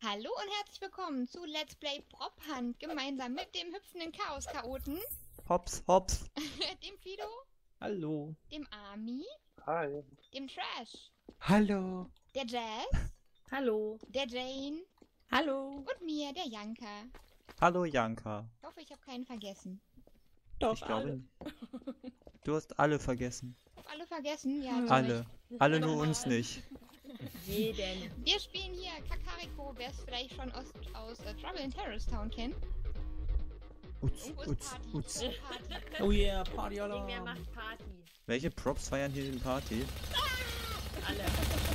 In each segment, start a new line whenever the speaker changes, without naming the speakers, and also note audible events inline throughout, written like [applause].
Hallo und herzlich willkommen zu Let's Play Prop Hunt gemeinsam mit dem hüpfenden Chaos-Chaoten,
Hops, hops. [laughs]
dem Fido,
Hallo.
dem Army,
Hi.
dem Trash,
Hallo.
der Jazz,
Hallo.
der Jane
Hallo.
und mir, der Janka.
Hallo, Janka.
Ich hoffe, ich habe keinen vergessen.
Doch,
ich glaube, du hast alle vergessen.
Ich habe alle vergessen? Ja, hab
Alle. Alle nur uns nicht.
Jeden.
Wir spielen hier Kakariko, wer es vielleicht schon aus, aus äh, Trouble in Terrorist Town kennt.
Utz.
Irgendwo Party.
Oh yeah, Party
Irgendwer macht Party.
Welche Props feiern hier den Party?
Alle.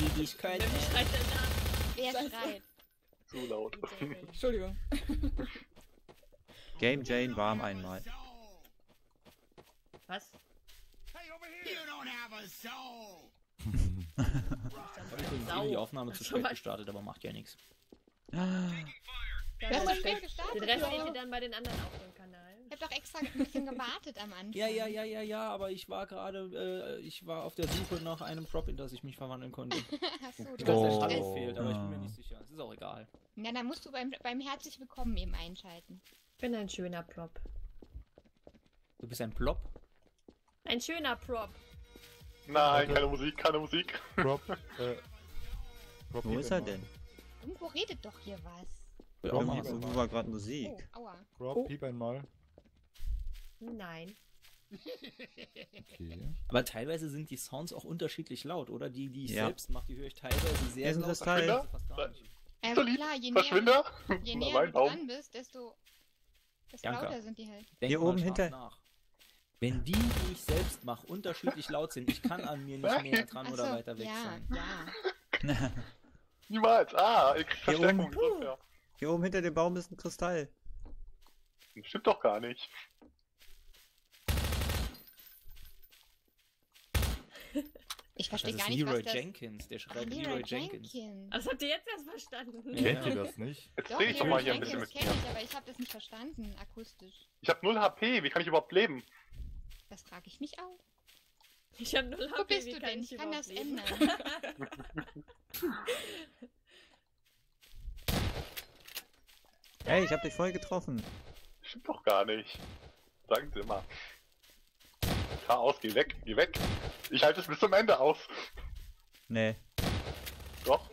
Die, die ich
Wer schreit denn da?
Wer schreit?
Zu laut.
Entschuldigung.
Game Jane warm einmal.
Was?
You don't have a soul.
Ich habe die Aufnahme zu spät gestartet, aber macht ja nichts.
Ja, das
mal spät
Den
gestartet.
Rest seht ihr dann bei den anderen auf dem Kanal.
Ich habe doch extra ein bisschen gewartet am Anfang.
Ja, ja, ja, ja, ja, aber ich war gerade, äh, ich war auf der Suche nach einem Prop, in das ich mich verwandeln konnte. [laughs]
Achso, du
Ich weiß, der
hast
Standort
Stress.
fehlt, aber ich bin mir nicht sicher. Es ist auch egal.
Na, dann musst du beim, beim Herzlich Willkommen eben einschalten.
Ich bin ein schöner Prop.
Du bist ein Plop?
Ein schöner Prop.
Nein, keine Musik, keine Musik.
Prop, [laughs] äh, Prop
Wo ist er denn?
Irgendwo redet doch hier was.
Mal so.
irgendwo war gerade Musik.
Oh, aua.
Prop,
Oh.
Piep einmal.
Nein.
Okay.
Aber teilweise sind die Sounds auch unterschiedlich laut, oder? Die, die ich
Ja.
selbst mache, die höre ich teilweise sehr laut.
das Teil.
Ähm, klar, je näher,
Verschwinde.
je näher du dran bist, desto, desto lauter sind die halt.
Denk
Hier
mal
oben hinter-
Nach. Wenn die, die ich selbst mache, unterschiedlich laut sind, ich kann an mir nicht näher dran
Ach
oder
so,
weiter weg
ja,
sein.
ja. [laughs]
Niemals. Ah, ihr kriegt
Hier
Verstärkung.
oben.
insofern.
Hier oben hinter dem Baum ist ein Kristall.
Stimmt doch gar nicht.
Ich verstehe gar nicht,
Leroy
was das...
Jenkins, der
Ah,
schreibt
Leroy
Leroy Jenkins.
Jenkins.
Das habt ihr jetzt erst verstanden.
Ja.
Kennt ihr das nicht?
Jetzt
Doch,
dreh ich doch mal hier ein bisschen mit
kenne
mir.
ich, aber ich habe das nicht verstanden, akustisch.
Ich habe 0 HP, wie kann ich überhaupt leben?
Das frage ich mich auch.
Ich hab null
Wo
HP,
bist
wie
du denn? Ich kann das
leben?
ändern.
Ey, ich hab dich voll getroffen.
Stimmt doch gar nicht. Sagen Sie immer. Chaos, geh weg, geh weg. Ich halte es bis zum Ende aus.
Nee,
Doch,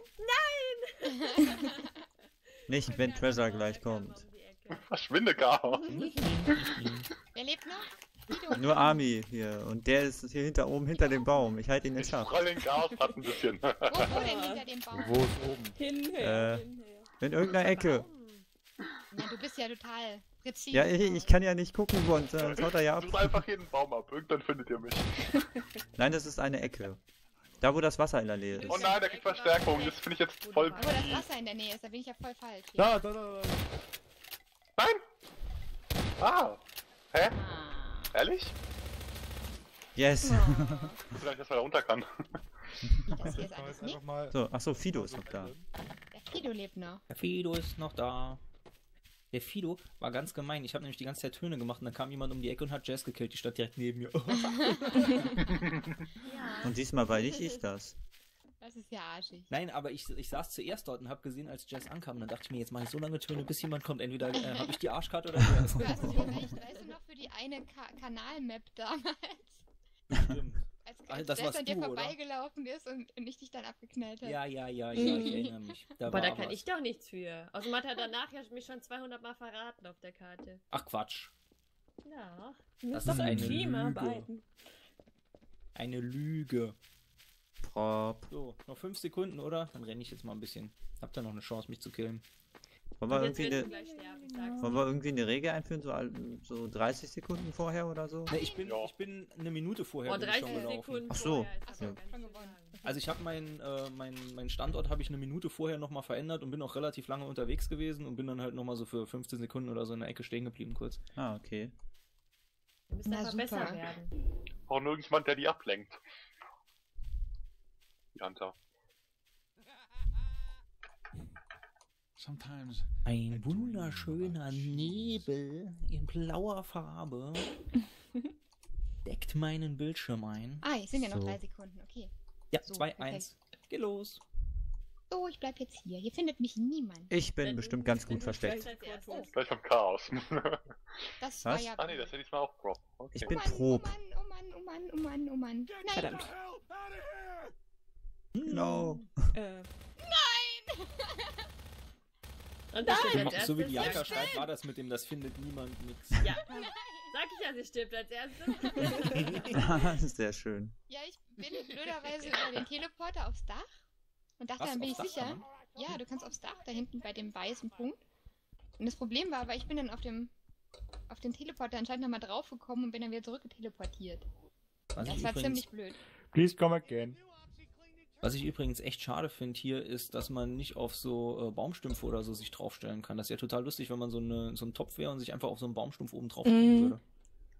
nicht [laughs] wenn Treasure gleich kommt.
verschwinde Chaos.
Wer lebt noch? Guido.
Nur Army hier. Und der ist hier hinter oben hinter dem Baum. Ich halte ihn in
Ich
Schach.
roll den Chaos hat ein bisschen.
Wo, wo denn hinter dem Baum?
Wo ist oben?
Hinher,
Äh. In irgendeiner Ecke.
Na, du bist ja total präzise.
Ja, ich, ich kann ja nicht gucken, sonst sonst haut er ja ab.
Sucht einfach jeden Baum ab, irgendwann findet ihr mich. [laughs]
Nein, das ist eine Ecke. Da, wo das Wasser in der Nähe
Oh
ist.
nein, der kriegt Verstärkung, das finde ich jetzt voll
Wo das. Wasser in der Nähe ist, da bin ich ja voll falsch. Hier.
Da, da, da, da.
Nein! Ah! Hä?
Ah.
Ehrlich?
Yes.
Ich gar nicht, dass man da runter kann.
Das
Jetzt
alles nicht.
mal.
So, achso, Fido ist noch da.
Der Fido lebt noch.
Der Fido ist noch da. Der Fido war ganz gemein. Ich habe nämlich die ganze Zeit Töne gemacht und dann kam jemand um die Ecke und hat Jazz gekillt. Die stand direkt neben mir. [laughs] [laughs]
Ja.
Und diesmal war nicht ich das.
Das ist ja arschig.
Nein, aber ich, ich saß zuerst dort und habe gesehen, als Jazz ankam. Und dann dachte ich mir, jetzt mache ich so lange Töne, bis jemand kommt. Entweder äh, habe ich die Arschkarte oder [laughs] Jazz.
Du hast recht. Weißt du noch für die eine Ka Kanalmap damals?
Stimmt.
Als, als
das
Jess an dir
du, oder?
vorbeigelaufen ist und, und ich dich dann abgeknallt habe.
Ja, ja, ja, ja, ich [laughs] erinnere mich. Da
Aber da kann
was.
ich doch nichts für. Außerdem hat er danach ja mich schon 200 Mal verraten auf der Karte.
Ach Quatsch.
Ja.
Das
Du musst
ist
doch im
eine
Team
Lüge.
arbeiten.
Eine Lüge.
Prop.
So, noch fünf Sekunden, oder? Dann renne ich jetzt mal ein bisschen. Habt ihr noch eine Chance, mich zu killen?
Wollen wir, irgendwie eine,
sterben,
wollen wir irgendwie eine Regel einführen, so, so 30 Sekunden vorher oder so?
Ne, ich bin,
Ja.
ich bin eine Minute vorher
Oh,
bin ich schon
30
gelaufen.
Sekunden
Ach so.
Ach so,
ja.
Also ich habe meinen äh, mein, mein Standort habe ich eine Minute vorher nochmal verändert und bin auch relativ lange unterwegs gewesen und bin dann halt nochmal so für 15 Sekunden oder so in der Ecke stehen geblieben kurz.
Ah, okay.
Wir müssen
Na,
aber besser werden.
Auch nur irgendjemand, der die ablenkt. Hunter.
Sometimes
Ein wunderschöner Nebel in blauer Farbe [laughs] deckt meinen Bildschirm ein.
Ah, jetzt sind ja noch
So.
drei Sekunden, okay.
Ja,
So,
2,
perfekt.
1. Geh los.
So, ich bleib jetzt hier. Hier findet mich niemand.
Ich bin
Wenn-
bestimmt ganz gut versteckt.
Gleich vom Chaos. [laughs]
Das war
Was?
ja.
ah nee, das ist ja diesmal auch Prop. Okay.
Ich bin
Oh Mann,
Prob.
Oh Mann, oh Mann, oh Mann, oh Mann, oh Mann. Nein.
Verdammt.
No.
Äh, [laughs]
Und das steht als
Genau, So wie die Janka
Ja,
schreibt, war das mit dem, das findet niemand nix.
Ja. Sag ich ja, sie stirbt als erstes. [laughs]
Sehr schön.
Ja, ich bin blöderweise über den Teleporter aufs Dach und dachte,
Was,
dann bin ich
Dach
sicher.
kann
Ja, du kannst aufs Dach, da hinten bei dem weißen Punkt. Und das Problem war aber, ich bin dann auf dem auf den Teleporter anscheinend nochmal draufgekommen und bin dann wieder zurückgeteleportiert.
Was
Das war
übrigens,
ziemlich blöd.
Please come again.
Was ich übrigens echt schade finde hier, ist, dass man nicht auf so äh, Baumstümpfe oder so sich draufstellen kann. Das wäre total lustig, wenn man so, eine, so ein Topf wäre und sich einfach auf so einen Baumstumpf oben drauf
Mhm.
würde.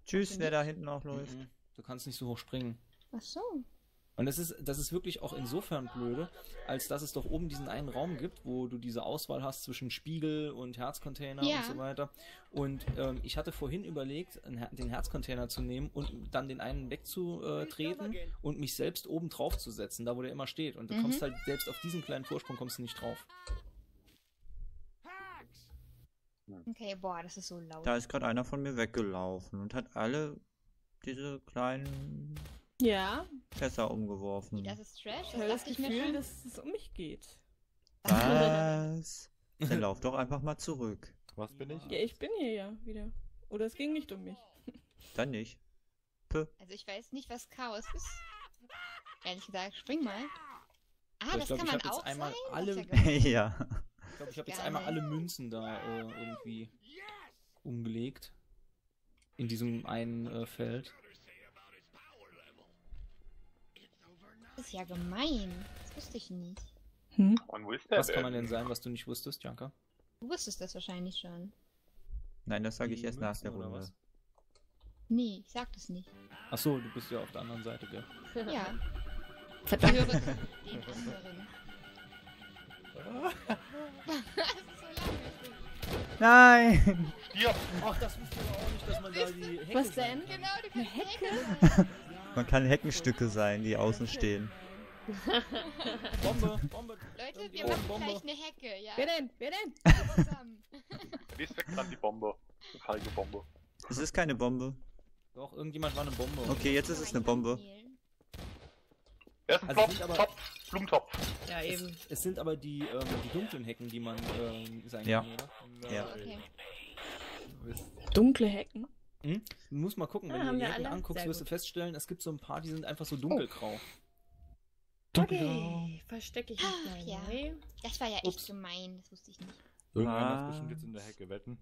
Tschüss, wer da hinten auch läuft.
Mhm. Du kannst nicht so hoch springen.
Ach so.
Und das ist, das ist wirklich auch insofern blöde, als dass es doch oben diesen einen Raum gibt, wo du diese Auswahl hast zwischen Spiegel und Herzcontainer
Ja.
und so weiter. Und ähm, ich hatte vorhin überlegt, den Herzcontainer zu nehmen und dann den einen wegzutreten und mich selbst oben drauf zu setzen, da wo der immer steht. Und du
Mhm.
kommst halt selbst auf diesen kleinen Vorsprung kommst du nicht drauf.
Okay, boah, das ist so laut.
Da ist gerade einer von mir weggelaufen und hat alle diese kleinen
ja,
Fässer umgeworfen.
Das ist Trash,
ich
das
habe das Gefühl,
schon.
dass es um mich geht.
Was? [laughs] Dann lauf doch einfach mal zurück.
Was bin ich?
Ja, ich bin hier ja wieder. Oder es ging nicht um mich. [laughs]
Dann nicht.
Also ich weiß nicht, was Chaos ist. Ehrlich gesagt, spring mal. Ah,
Aber
das
glaub,
kann man auch
einmal
sein?
alle- [laughs]
ja.
Ich glaube, ich habe jetzt einmal alle Münzen da äh, irgendwie umgelegt. In diesem einen äh, Feld.
Das ist ja gemein. Das wusste ich nicht.
Hm?
Was kann man denn sein, was du nicht wusstest, Janka?
Du wusstest das wahrscheinlich schon.
Nein, das sage ich erst nach der
oder
Runde.
was?
Nee, ich sag das nicht.
Ach so, du bist ja auf der anderen Seite, gell?
Ja, [laughs] ich
Verdammt.
höre den anderen.
Nein!
Hier!
Ach, das wusste ich auch nicht, dass man da die Hecke
Was denn?
Genau, du kannst
Hecke? [laughs]
Man kann Heckenstücke sein, die außen stehen.
Bombe, Bombe.
Leute, wir
Oh,
machen
Bombe.
gleich eine Hecke, ja?
Wer denn? Wer denn? [laughs]
Ist weg dran, die Bombe. Die feige Bombe.
Es ist keine Bombe.
Doch, irgendjemand war eine Bombe.
Okay, jetzt ist es eine Bombe.
Er ist ein
Also
Plop,
aber-
Topf, Blumentopf.
Ja, eben.
Es sind aber die, ähm, die dunklen Hecken, die man ähm, sein
Ja.
kann, oder?
Ja.
Okay.
Dunkle Hecken.
Hm? Du musst mal gucken,
Ah,
wenn du die
alle?
anguckst,
Sehr
wirst du feststellen, es gibt so ein paar, die sind einfach so dunkelgrau.
Okay, verstecke ich mich
Ach,
mal
ja.
neu.
Das war ja echt
Ups.
gemein, das wusste ich nicht.
Irgendeiner ist bestimmt jetzt in der Hecke, wetten?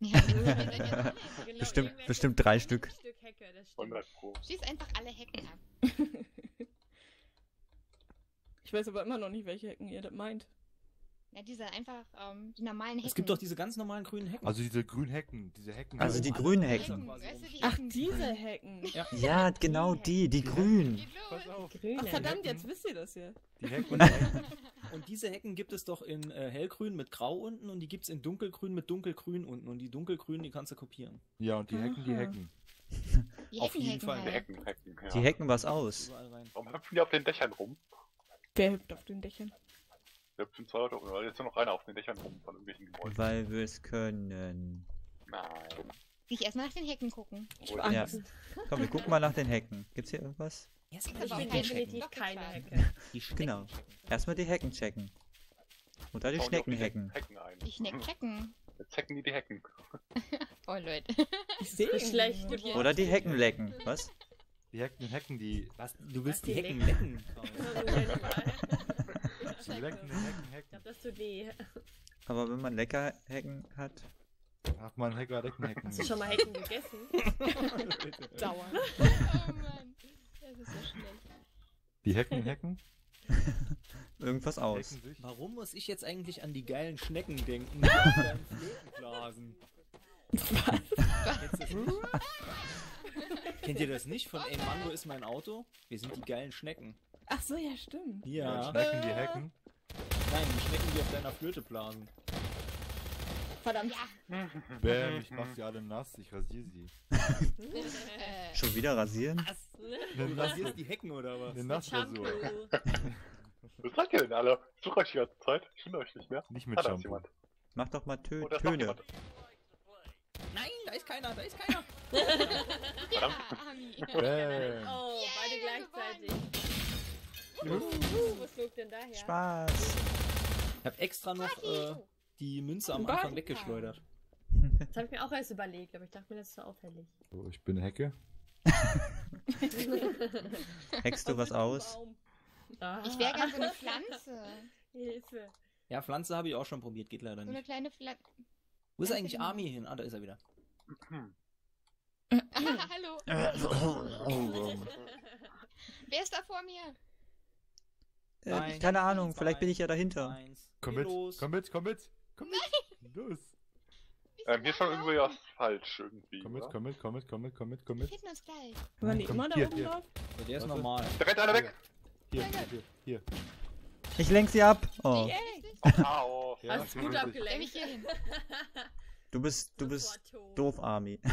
Ja, nicht. [laughs]
Genau,
Bestimmt- bestimmt drei
ein
Stück.
Stück Hecke, das stimmt.
100 Pro.
Schieß einfach alle Hecken ab. [laughs]
Ich weiß aber immer noch nicht, welche Hecken ihr das meint.
Ja, diese einfach, ähm, die normalen Hecken.
Es gibt doch diese ganz normalen grünen Hecken.
Also diese grünen Hecken, diese Hecken.
Also die grünen
Hecken,
Hecken.
weißt du, die
Ach, diese Hecken.
ja.
Ja, genau die, die grünen.
Geht los.
Pass auf.
Grüne.
Ach verdammt, jetzt wisst ihr das ja.
Die Hecken.
Und, und diese Hecken gibt es doch in äh, hellgrün mit grau unten und die gibt es in dunkelgrün mit dunkelgrün unten. Und die dunkelgrün, die kannst du kopieren.
ja, und die Hecken, die
Aha.
Hecken.
Die
Auf
Hecken,
jeden
Hecken
Fall.
Die. Hecken, Hecken, ja.
Die Hecken was aus.
Warum hüpfen die auf den Dächern rum?
Wer hüpft auf den Dächern?
Da hüpfen zwei Leute oder jetzt nur noch einer auf den Dächern rum von irgendwelchen Gebäuden.
Weil wir es können.
Nein.
Sich erstmal nach den Hecken gucken.
Ich hab
Ja. Komm, wir gucken mal nach den Hecken. Gibt's hier irgendwas?
Ist
Ich bin definitiv
Schnecken.
keine. Hecke.
Die Schnecken.
Genau. Erstmal die Hecken checken. Und dann die
die auf die
Schneckenhecken.
Hecken ein.
Die Schneck checken.
Jetzt hacken die die Hecken. [laughs]
Oh, Leute.
Ich sehe
schlecht.
Oder die Hecken lecken. Was?
Die Hecken, Hecken, die.
Was? Du willst
Was,
die
die
Hecken
lecken? [laughs]
lecken? [laughs]
Die lecken, die Hecken,
Ich
Hecken.
glaube, das tut weh.
Aber wenn man lecker Hecken hat.
Ach man, Hecker, Hecken, Hecken.
Hast du schon mal Hecken gegessen? [laughs] [laughs]
Dauern.
Oh Mann. Das ist so schlecht.
Die Hecken, Hecken? [laughs]
Irgendwas aus.
Warum muss ich jetzt eigentlich an die geilen Schnecken denken? mit den kleinen Nicht? Kennt ihr das nicht von Ey Mann, wo ist mein Auto? Wir sind die geilen Schnecken.
Ach so, ja, stimmt.
Ja.
Schnecken, die Hecken?
Nein, die Schnecken, die auf deiner Flöte blasen.
Verdammt.
Ja.
Bäm, ich mach sie alle nass, ich rasiere sie. [laughs]
Schon wieder rasieren?
Du rasierst [laughs] die Hecken oder was?
Eine. Nassrasur.
Was seid ihr denn alle? Ich suche euch die ganze Zeit. Ich finde euch nicht mehr.
Nicht mit
Ah, da ist
Shampoo.
Mach doch mal Tö
Oh,
Töne.
Nein, da ist keiner, da ist keiner. [laughs]
Ja, Ami.
Bam.
Oh,
Yay,
beide gleichzeitig. Uh, was flog denn daher?
Spaß.
Ich hab extra noch äh, die Münze am Anfang weggeschleudert.
Das habe ich mir auch erst überlegt, aber ich dachte mir, das ist so auffällig.
So, ich bin Hecke. [laughs]
Hackst du was aus?
Ah,
Ich wäre gerne so eine Pflanze. [laughs]
Hilfe.
Ja, Pflanze habe ich auch schon probiert, geht leider
So eine
nicht.
kleine Pflanze.
Wo ist eigentlich
genau.
Army hin? Ah, da ist er wieder.
Ah, hallo. [laughs] Wer ist da vor mir?
Äh, keine Ahnung, vielleicht bin ich ja dahinter.
Eins.
Komm mit, komm mit, komm mit. Komm mit. Los.
Ähm, hier ist schon irgendwie was falsch irgendwie.
Komm mit,
oder?
komm mit, komm mit, komm mit, komm mit, komm
Wir
mit.
finden uns gleich.
Waren die
Komm,
immer da
hier,
oben?
Ja, der ist
Warte.
normal.
Da rennt einer weg!
Hier, hier, hier, hier.
Ich lenk sie ab. Oh,
Yay.
Ja,
Hast du gut abgelenkt. [laughs]
du bist, du bist doof, Army. [laughs]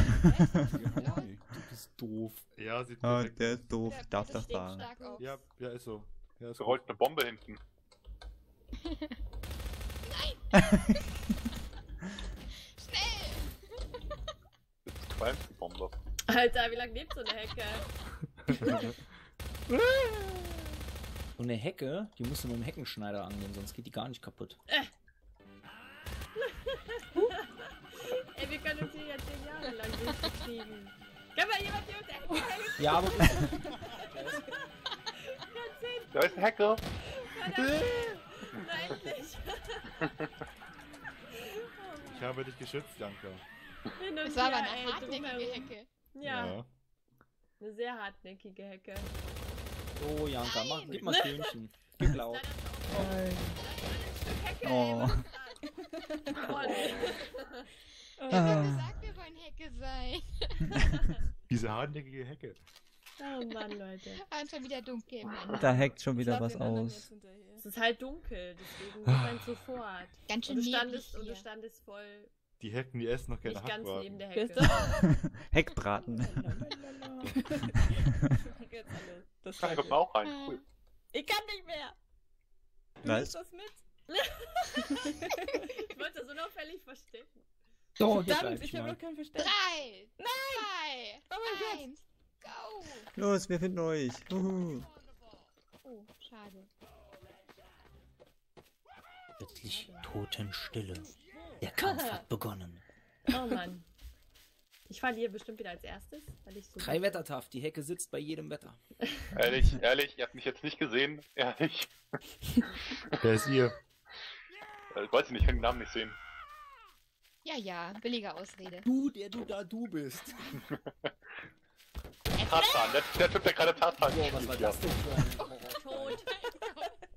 Du bist doof.
Ja, sieht
Oh, der ist doof,
Der-
darf
das auf.
Ja, ja, ist so. Ja, ist
Da
gut.
rollt eine Bombe hinten.
Schnell!
Das ist die Bombe.
Alter, wie lange lebt so eine Hecke? [laughs]
So eine Hecke, die musst du mit dem Heckenschneider angehen, sonst geht die gar nicht kaputt.
Ey, wir können uns hier ja zehn Jahre lang durchkriegen. Kann mal jemand hier unter Hecke helfen?
Ja, aber
Da ist ein Hacker!
Nein, nicht.
Ich habe dich geschützt, Janka.
Es war aber eine
ey,
hartnäckige
drumherum.
Hecke.
Ja, eine sehr hartnäckige Hecke.
Oh, Janka, mach, gib mal Tönchen. Gib laut.
Oh.
Oh, nee. [laughs]
Wir haben gesagt, wir wollen Hecke sein. [laughs]
Diese hartnäckige Hecke.
oh Mann, Leute.
Ah, schon wieder dunkel, Mann.
Da hackt schon
Ich
wieder was aus.
Es ist halt dunkel, deswegen sieht man sofort.
Ganz
Und
schön
du,
neblig
standest, und du standest voll
Die Hecken, die essen noch keine
nicht ganz neben
Hackbraten.
der Hecke.
das? [laughs]
Heckbraten.
Das
Kann ich
Gleiche.
kommt auch rein. Cool.
Ich kann nicht mehr. Du
Was?
das mit?
Ich wollte das unauffällig verstecken.
So,
Verdammt,
ich
ich habe
mal.
noch kein Versteck.
Drei, zwei,
Oh mein Gott.
eins, go!
Los, wir finden euch. Uhu.
Oh, schade.
Plötzlich Totenstille. Der Kampf hat begonnen.
Oh Mann. Ich verliere bestimmt wieder als erstes, weil ich so.
Drei Wettertaft, die Hecke sitzt bei jedem Wetter.
Ehrlich, ehrlich, ihr habt mich jetzt nicht gesehen. Ehrlich.
Wer ist ihr?
Äh, Ich weiß nicht, ich kann den Namen nicht sehen.
Ja, ja, billige Ausrede.
Du, der du da du bist. [laughs]
Tarzan, der, der Typ, der gerade Tarzan
Boah, was war das denn für ein Horror?
Tot.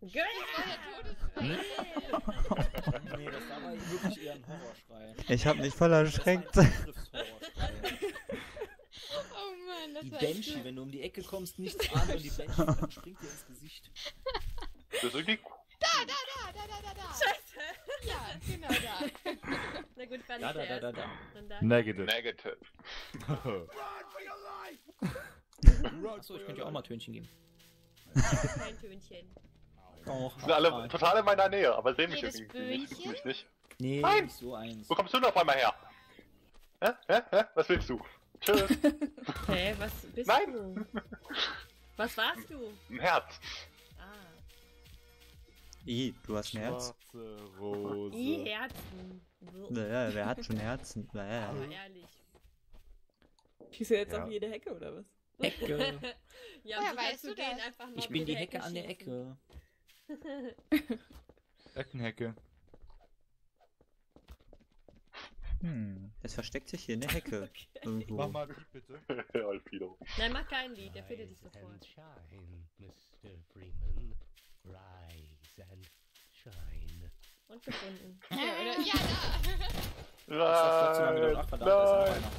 Gönn!
Nee, das war wirklich eher ein Horrorschrei.
Ich hab mich voll
Das war ein
erschreckt. [laughs]
Oh Mann, das
Die
war echt
Banshee,
schlimm.
wenn du um die Ecke kommst, nichts ahnt und die Banshee dann [laughs] springt dir ins Gesicht.
Das ist irgendwie
Da, da, da, da, da, da, da.
Scheiße!
Ja, genau da.
Na gut, war
Da,
nicht
da,
der
da, da, da.
Da.
Negative.
negative. [laughs]
Achso, ich könnte dir auch mal Tönchen geben.
Kein Tönchen.
Die sind alle total in meiner Nähe, aber sehen mich
Jedes
irgendwie nicht. Mich nicht.
Nee,
Nein!
nicht so eins.
Wo kommst du denn auf einmal her? Hä? Hä? Hä? Was willst du? Tschüss. [laughs]
Hä, was bist
Nein.
du? Was warst du?
Ein Herz.
I, du hast ein Herz?
Schwarze Rose.
I Herzen. So.
Naja, wer hat schon Herzen? Naja.
Aber ehrlich.
Schießt er jetzt
Ja.
auf jede Hecke oder was?
Ecke. [laughs]
Ja, sicher
weißt du das?
einfach mal
Ich bin die
jede
Hecke an der. Ecke. [laughs]
Eckenhecke.
Hm, es versteckt sich hier eine Hecke. [laughs] Irgendwo.
Mach mal Piep, bitte.
Alfido.
Nein, mach kein Lied, der findet dich sofort.
and shine, Mr. Freeman. Rise shine.
Und gefunden. [laughs]
Ja, oder? Ja, da. [laughs]
Ach, verdammt, einer.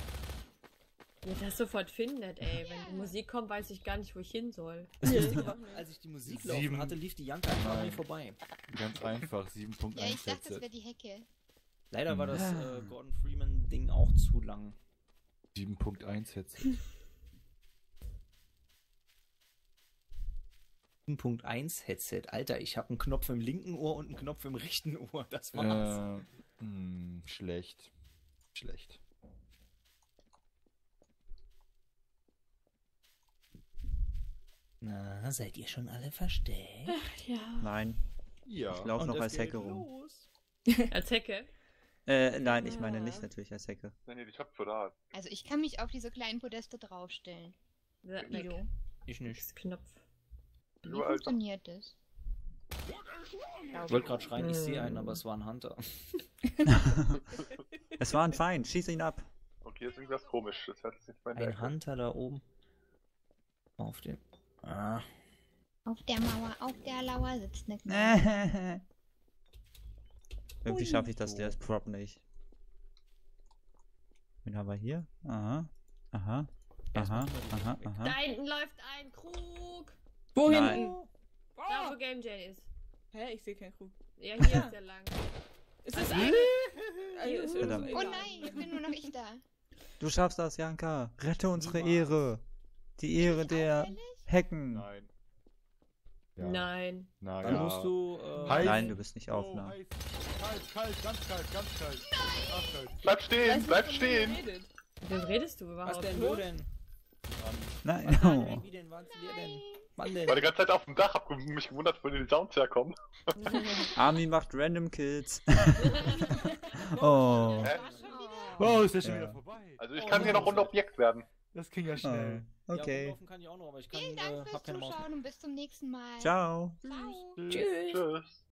Ja, das sofort findet, ey. Wenn die Musik kommt, weiß ich gar nicht, wo ich hin soll. [laughs]
Als ich die Musik laufen
Sieben.
hatte, lief die Janka einfach an mir
Nein.
vorbei.
Ganz einfach, 7.1
Ja, ich dachte, das wäre die Hecke.
Leider war das
Ah.
äh, Gordon Freeman Ding auch zu lang.
7.1 Headset.
7.1 Headset. Alter, ich habe einen Knopf im linken Ohr und einen Knopf im rechten Ohr. Das war's.
Äh, hm, schlecht. Schlecht.
Na, seid ihr schon alle versteckt?
Ja.
Nein,
Ja.
ich laufe noch als Hecke rum.
los. [laughs]
Als Hecke.
Äh, nein, ich meine
Ja.
nicht natürlich als Hecke.
Nee, nee, die Töpfe da.
Also ich kann mich auf diese kleinen Podeste draufstellen.
Ja.
Ich nicht.
Das Knopf.
Wie
Alter.
funktioniert das?
Ich wollte gerade schreien, ich sehe einen, aber es war ein Hunter. [laughs]
Es war ein Feind, schieß ihn ab.
Okay, jetzt irgendwas komisch. Das hört sich nicht mehr in der
Ein. Hunter da oben. Auf den. Ah.
Auf der Mauer, auf der Lauer sitzt eine
Äh. [laughs]
Knarre.
Irgendwie schaffe ich das, der ist Prop nicht. Wen haben wir hier? Aha. Aha. Aha. Aha. Aha.
Da hinten läuft ein Krug.
Wo
Nein.
hinten?
Da, wo Game Jam ist.
Hä, ich sehe keinen Krug.
Ja, hier ist der lang.
Ist das eine? Also, ist
Verdammt.
irgendwo
Oh nein, jetzt bin nur noch ich da.
Du schaffst das, Janka. Rette unsere
Niemals.
Ehre. Die Ehre der? Hecken.
Nein. Ja.
Nein.
Na
Dann
ja.
musst du. Äh,
Heiß.
Nein, du bist nicht
Oh,
Aufnahme.
heiß. Kalt, kalt, ganz kalt, ganz kalt. Kalt.
Bleib stehen,
nicht,
bleib stehen!
Mit wem redest du überhaupt?
Was denn, wo denn?
Nein.
Nein, [laughs] wie denn, was wer denn? Wann
Ich war die ganze Zeit auf dem Dach, hab mich gewundert, wo die Sounds herkommen. [laughs]
Armin macht Random Kills. [laughs] [laughs] oh.
Hä?
Schon wieder?
Oh, ist ja schon
Ja.
wieder vorbei.
Also ich
Oh,
kann hier noch
Mann.
ein Objekt werden.
Das ging ja
oh.
schnell.
Ja,
Okay.
rumlaufen kann ich auch noch, aber ich kann,
Vielen
äh,
Dank
hab
fürs. Zuschauen und bis zum nächsten Mal.
Ciao.
Ciao.
Tschüss.
Tschüss.